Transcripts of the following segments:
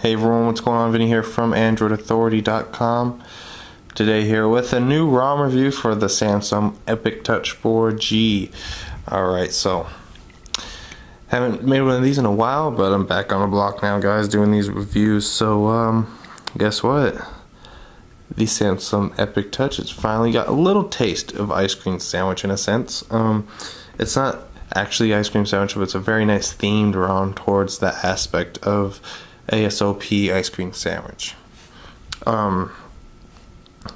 Hey everyone, what's going on? Vinny here from AndroidAuthority.com. Today here with a new ROM review for the Samsung Epic Touch 4G. Alright, so haven't made one of these in a while, but I'm back on the block now, guys, doing these reviews. So, um, guess what? The Samsung Epic Touch has finally got a little taste of ice cream sandwich in a sense. Um, it's not actually ice cream sandwich, but it's a very nice themed around towards that aspect of ASOP ice cream sandwich. Um,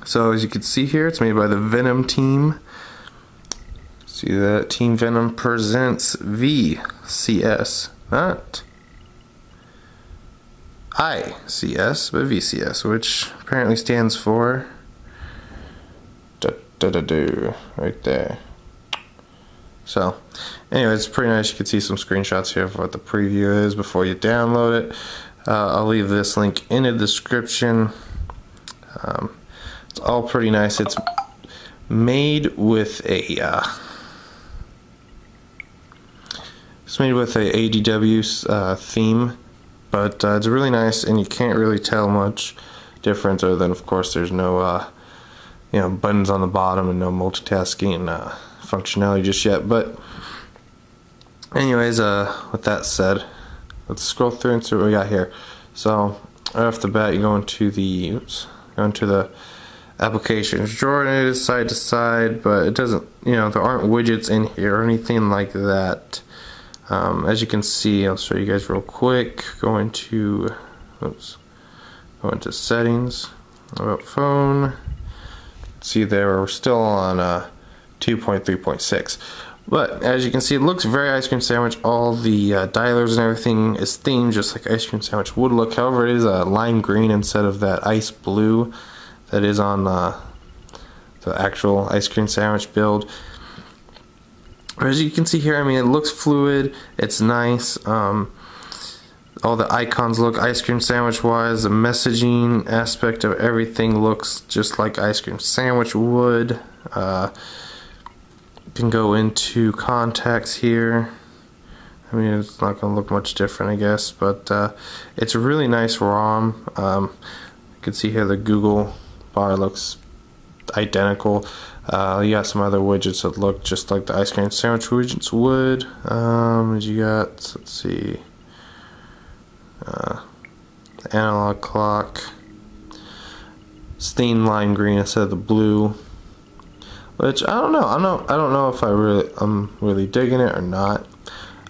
so as you can see here, it's made by the Venum team. See that Team Venum presents VCS, not ICS, but VCS, which apparently stands for da da da do right there. So, anyway, it's pretty nice. You can see some screenshots here of what the preview is before you download it. Uh, I'll leave this link in the description. Um, it's all pretty nice. It's made with a uh, it's made with a ADW uh, theme, but uh, it's really nice, and you can't really tell much difference other than, of course, there's no uh, you know buttons on the bottom and no multitasking uh, functionality just yet. But anyways, with that said, let's scroll through and see what we got here. So right off the bat, you go into the oops, go into the applications drawer and it is side to side, but it doesn't, you know, there aren't widgets in here or anything like that. Um, as you can see, I'll show you guys real quick. Go into, oops, go into settings, about phone. See there, we're still on uh, 2.3.6. But as you can see, it looks very ice cream sandwich. All the uh, dialers and everything is themed just like ice cream sandwich would look. However, it is a lime green instead of that ice blue that is on uh, the actual ice cream sandwich build. As you can see here, I mean, it looks fluid. It's nice. Um, all the icons look ice cream sandwich wise. The messaging aspect of everything looks just like ice cream sandwich would. Uh, can go into contacts here. I mean, it's not going to look much different, I guess, but uh, it's a really nice ROM. Um, you can see here the Google bar looks identical. Uh, you got some other widgets that look just like the ice cream sandwich widgets would. Um, you got, let's see, uh, analog clock, Steam lime green instead of the blue. Which I don't know. I don't. I don't know if I really. I'm really digging it or not.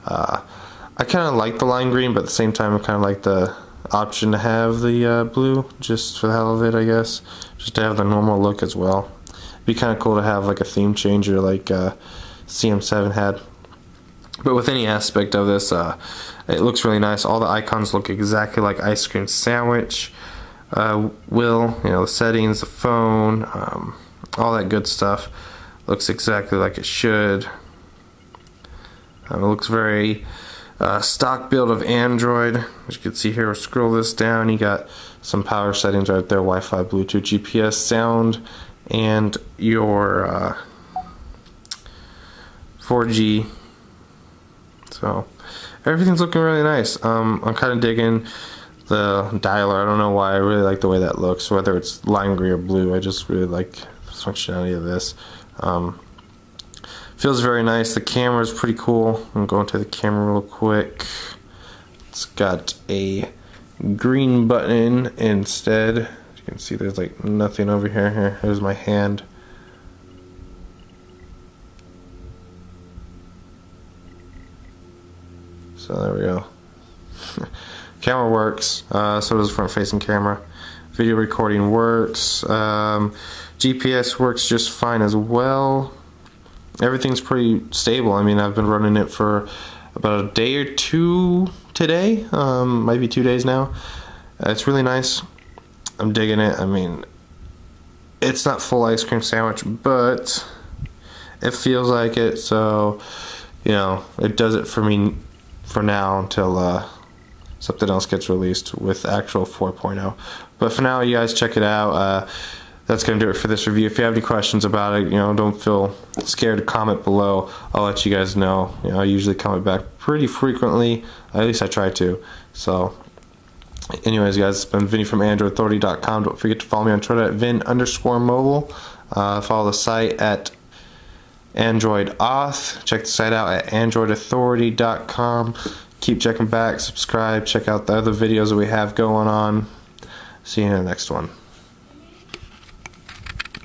Uh, I kind of like the lime green, but at the same time, I kind of like the option to have the uh, blue, just for the hell of it, I guess. Just to have the normal look as well. It'd be kind of cool to have like a theme changer like uh, CM7 had. But with any aspect of this, uh, it looks really nice. All the icons look exactly like ice cream sandwich. Uh, will you know the settings, the phone. Um, all that good stuff. Looks exactly like it should. Um, it looks very uh, stock build of Android. As you can see here scroll this down. You got some power settings right there Wi-Fi Bluetooth GPS sound and your uh, 4G so everything's looking really nice. Um, I'm kind of digging the dialer. I don't know why. I really like the way that looks whether it's lime green or blue. I just really like functionality of this. Um, feels very nice. The camera is pretty cool. I'm going to the camera real quick. It's got a green button instead. You can see there's like nothing over here. Here, here's my hand. So there we go. camera works. Uh, so does the front facing camera. Video recording works. Um, GPS works just fine as well. Everything's pretty stable. I mean, I've been running it for about a day or two today. Um, might be two days now. Uh, it's really nice. I'm digging it. I mean, it's not full ice cream sandwich, but it feels like it. So, you know, it does it for me for now until uh, something else gets released with actual 4.0. But for now, you guys check it out. Uh, that's going to do it for this review. If you have any questions about it, you know, don't feel scared to comment below. I'll let you guys know. You know, I usually comment back pretty frequently. At least I try to. So, anyways, guys, it's been Vinny from AndroidAuthority.com. Don't forget to follow me on Twitter at Vin underscore mobile. Uh, follow the site at Android Auth. Check the site out at AndroidAuthority.com. Keep checking back, subscribe, check out the other videos that we have going on. See you in the next one.